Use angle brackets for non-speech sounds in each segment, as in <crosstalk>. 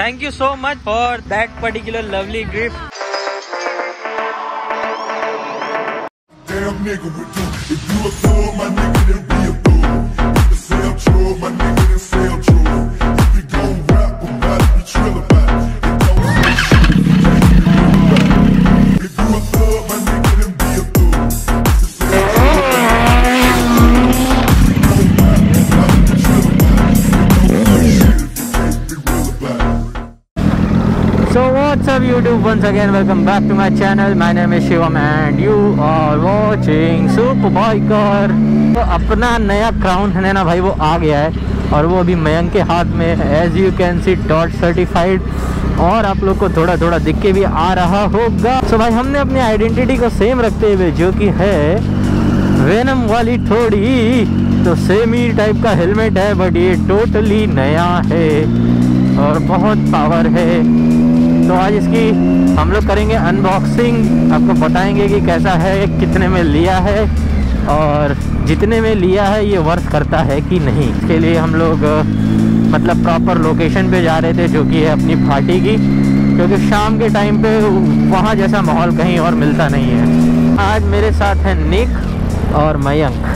Thank you so much for that particular lovely gift. Damn nigga. If you my nigga, YouTube? Once again, welcome back to my channel. My name is Shivam and you are watching Super Biker. तो अपना नया crown है ना भाई, वो आ गया है और वो अभी मयंक के हाथ में है as you can see dot certified और आप लोग को थोड़ा थोड़ा दिख के भी आ रहा होगा तो भाई, हमने अपनी आइडेंटिटी को सेम रखते हुए जो कि है वेनम वाली थोड़ी तो सेम ही टाइप का हेलमेट है बट ये टोटली नया है और बहुत पावर है तो आज इसकी हम लोग करेंगे अनबॉक्सिंग आपको बताएँगे कि कैसा है कितने में लिया है और जितने में लिया है ये वर्थ करता है कि नहीं। इसके लिए हम लोग मतलब प्रॉपर लोकेशन पे जा रहे थे जो कि है अपनी पार्टी की। क्योंकि शाम के टाइम पे वहाँ जैसा माहौल कहीं और मिलता नहीं है। आज मेरे साथ है निक और मयंक।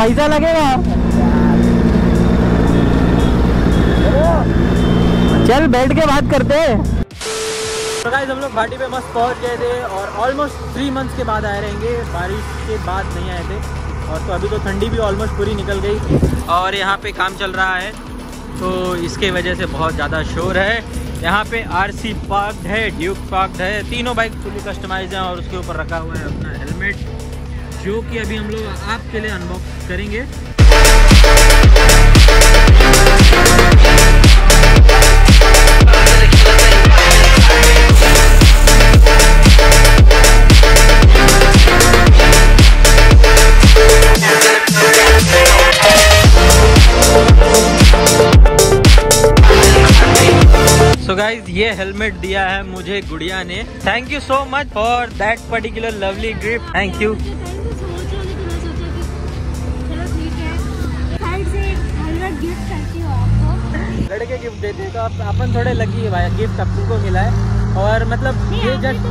पैसा लगेगा? चल बैठ के बात करते तो गाइस हम लोग घाटी पे मस्त पहुँच गए थे और ऑलमोस्ट थ्री मंथ्स के बाद आए रहेंगे। बारिश के बाद नहीं आए थे। और तो अभी तो ठंडी भी ऑलमोस्ट पूरी निकल गई। और यहाँ पे काम चल रहा है। तो इसके वजह से बहुत ज़्यादा शोर है। यहाँ पे आर सी पार्क है ड्यूक पार्क है। तीनों बाइक फुली कस्टमाइज हैं और उसके ऊपर रखा हुआ है अपना हेलमेट जो कि अभी हम लोग आपके लिए अनबॉक्स करेंगे। गाइज़ ये हेलमेट दिया है मुझे गुड़िया ने। Thank you so much for that particular lovely gift thank you लड़के गिफ्ट देते हैं तो आप अपन थोड़े लकी है भाई। गिफ्ट अपने को मिला है। और मतलब ये जस्ट तो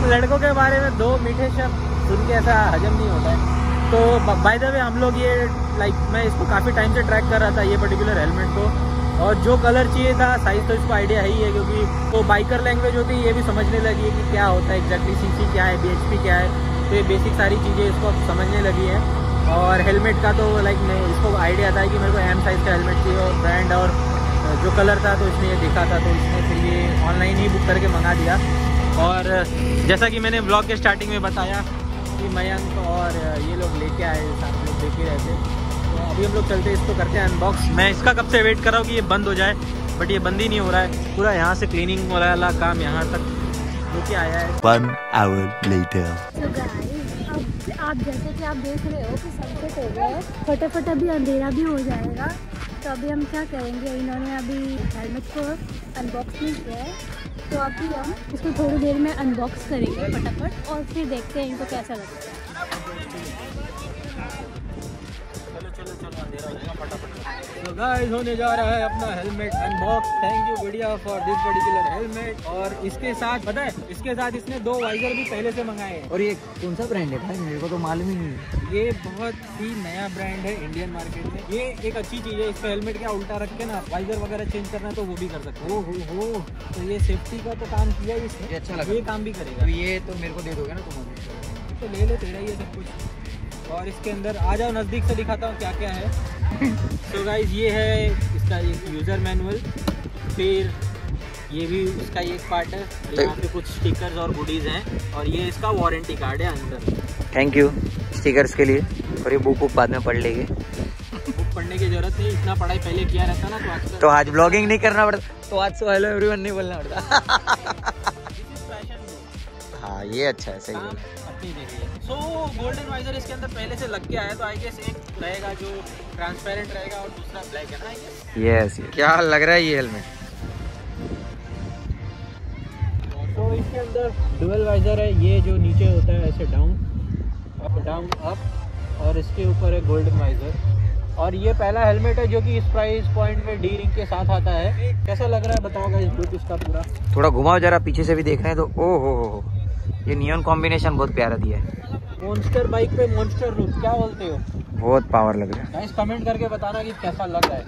तो लड़कों के बारे में दो मीठे शब्द सुन के ऐसा हजम नहीं होता है। तो बाय द वे हम लोग ये लाइक मैं इसको काफ़ी टाइम से ट्रैक कर रहा था, ये पर्टिकुलर हेलमेट को। और जो कलर चाहिए था साइज़ तो इसको आइडिया है ही है, क्योंकि वो बाइकर लैंग्वेज होती है, ये भी समझने लगी है कि क्या होता है एग्जैक्टली सी सी क्या है बीएचपी क्या है। तो ये बेसिक सारी चीज़ें इसको अब समझने लगी है। और हेलमेट का तो लाइक मैं, इसको आइडिया था कि मेरे को एम साइज़ का हेलमेट चाहिए और ब्रांड और जो कलर था तो इसने ये देखा था तो इसने फिर ये ऑनलाइन ही बुक करके मंगा दिया। और, जैसा कि मैंने ब्लॉग के स्टार्टिंग में बताया कि मयंक और ये लोग लेके आए साथ लोग देखे ही रहे थे। तो अभी हम लोग चलते इसको करते हैं अनबॉक्स मैं इसका कब से वेट कर रहा हूँ कि ये बंद हो जाए बट ये बंद ही नहीं हो रहा है। पूरा यहाँ से क्लीनिंग वाला काम यहाँ तक लेके आया है। One hour later. तो guys, आप जैसे कि आप देख रहे हो कि सनसेट हो गया है। फटाफट अभी अंधेरा भी हो जाएगा। तो अभी हम क्या करेंगे? इन्होंने अभी हेलमेट को अनबॉक्स नहीं किया है। तो अभी हम इसको थोड़ी देर में अनबॉक्स करेंगे फटाफट और फिर देखते हैं इनको कैसा लगता है। तो गाइस होने जा रहा है अपना helmet unbox thank you Gudiya for this particular helmet और इसके साथ पता है इसके साथ इसने दो वाइजर भी पहले से मंगाए हैं। और ये कौन सा ब्रांड है भाई? मेरे को तो मालूम ही नहीं ये बहुत ही नया ब्रांड है इंडियन मार्केट में। ये एक अच्छी चीज़ है इसका हेलमेट क्या उल्टा रख के ना वाइजर वगैरह चेंज करना तो वो भी कर सकते हो। हो हो। तो ये सेफ्टी का तो काम किया ही इसने। अच्छा लगा। ये काम भी तो करेगा ये तो मेरे को दे दोगे ना तुम तो ले लो तेरा ही है सब कुछ। और इसके अंदर आ जाओ नज़दीक से दिखाता हूँ क्या क्या है। <laughs> तो गाइज़ ये है इसका एक यूज़र मैनुअल फिर ये भी इसका एक पार्ट है। यहाँ पे कुछ स्टिकर्स और गुडीज़ हैं और ये इसका वारंटी कार्ड है अंदर। थैंक यू स्टिकर्स के लिए। और ये बुक बुक बाद में पढ़ लेंगे। बुक पढ़ने की ज़रूरत नहीं इतना पढ़ाई पहले किया रहता ना तो आज तो आज ब्लॉगिंग नहीं करना पड़ता। तो आज सो हेलो एवरीवन नहीं बोलना पड़ता। हाँ ये अच्छा है सही काम है अपनी जगह है सो गोल्डन वाइजर इसके अंदर पहले से लग के आया तो आई गेस एक रहेगा जो ट्रांसपेरेंट रहेगा और दूसरा ब्लैक है ना आई गेस यस क्या लग रहा है ये हेलमेट तो इसके अंदर डुअल वाइजर है ये जो नीचे होता है ऐसे डाउन अप डाउन अप और इसके ऊपर है गोल्डन वाइजर और ये पहला हेलमेट है जो कि इस प्राइस पॉइंट में डी रिंग के साथ आता है। कैसा लग रहा है? बताओ इस लुक इसका पूरा। थोड़ा घुमाओ जरा पीछे से भी देख रहे हैं तो ओ हो हो। ये नियॉन कॉम्बिनेशन बहुत प्यारा दिया है। मॉन्स्टर बाइक पे मॉन्स्टर लुक क्या बोलते हो? बहुत पावर लग रहा है। गाइस कमेंट करके बताना कि कैसा लग रहा है।